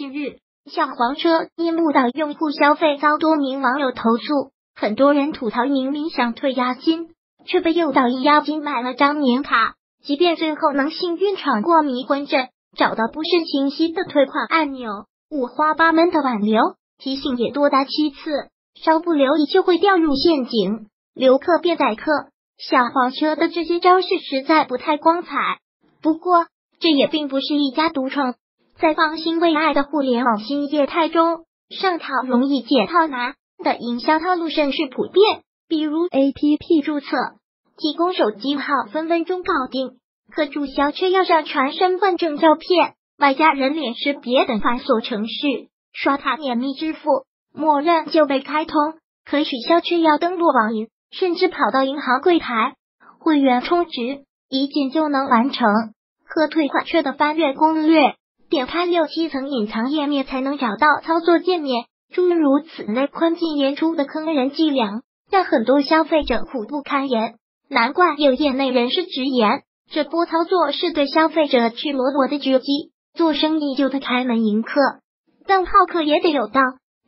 近日，小黄车因误导用户消费遭多名网友投诉，很多人吐槽明明想退押金，却被诱导以押金买了张年卡，即便最后能幸运闯过迷魂阵，找到不是清晰的退款按钮，五花八门的挽留提醒也多达七次，稍不留意就会掉入陷阱，留客变宰客。小黄车的这些招式实在不太光彩，不过这也并不是一家独创。在方兴未艾的互联网新业态中，上套容易解套难的营销套路甚是普遍。比如 A P P 注册、提供手机号分分钟搞定，可注销却要上传身份证照片，外加人脸识别等繁琐程序。刷卡免密支付，默认就被开通，可取消却要登录网银。甚至跑到银行柜台，会员充值一键就能完成，可退款却得翻阅攻略，点开六七层隐藏页面才能找到操作界面。诸如此类宽进严出的坑人伎俩，让很多消费者苦不堪言。难怪有业内人士直言，这波操作是对消费者去裸裸的狙击。做生意就得开门迎客，但好客也得有道，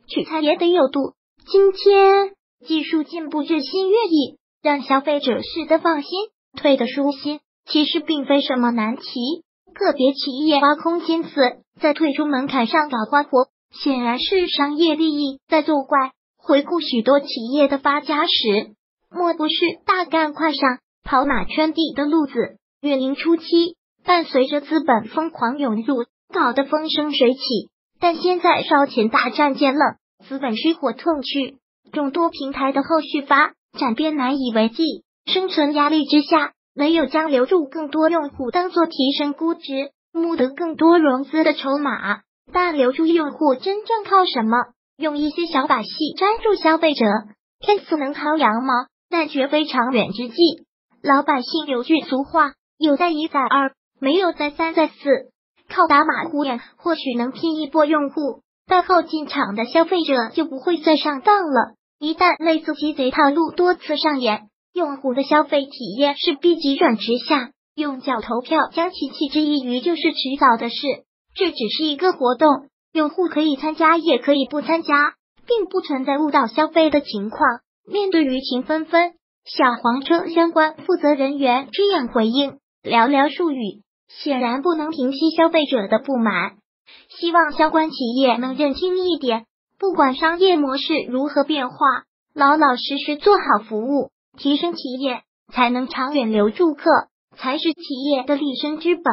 取财也得有度。今天。技术进步日新月异，让消费者试得放心，退得舒心。其实并非什么难题。个别企业挖空心思在退出门槛上搞花活，显然是商业利益在作怪。回顾许多企业的发家史，莫不是大干快上、跑马圈地的路子。运营初期，伴随着资本疯狂涌入，搞得风生水起。但现在烧钱大战渐冷，资本水火痛去。众多平台的后续发展便难以为继，生存压力之下，唯有将留住更多用户当做提升估值、募得更多融资的筹码。但留住用户真正靠什么？用一些小把戏粘住消费者，看似能薅羊毛，但绝非长远之计。老百姓有句俗话：有在一，在二，没有在三，在四。靠打马虎眼或许能拼一波用户。但后进场的消费者就不会再上当了。一旦类似鸡贼套路多次上演，用户的消费体验势必急转直下。用脚投票将其弃之一隅就是迟早的事。这只是一个活动，用户可以参加，也可以不参加，并不存在误导消费的情况。面对舆情纷纷，小黄车相关负责人员这样回应，寥寥数语，显然不能平息消费者的不满。希望相关企业能认清一点，不管商业模式如何变化，老老实实做好服务，提升企业，才能长远留住客，才是企业的立身之本。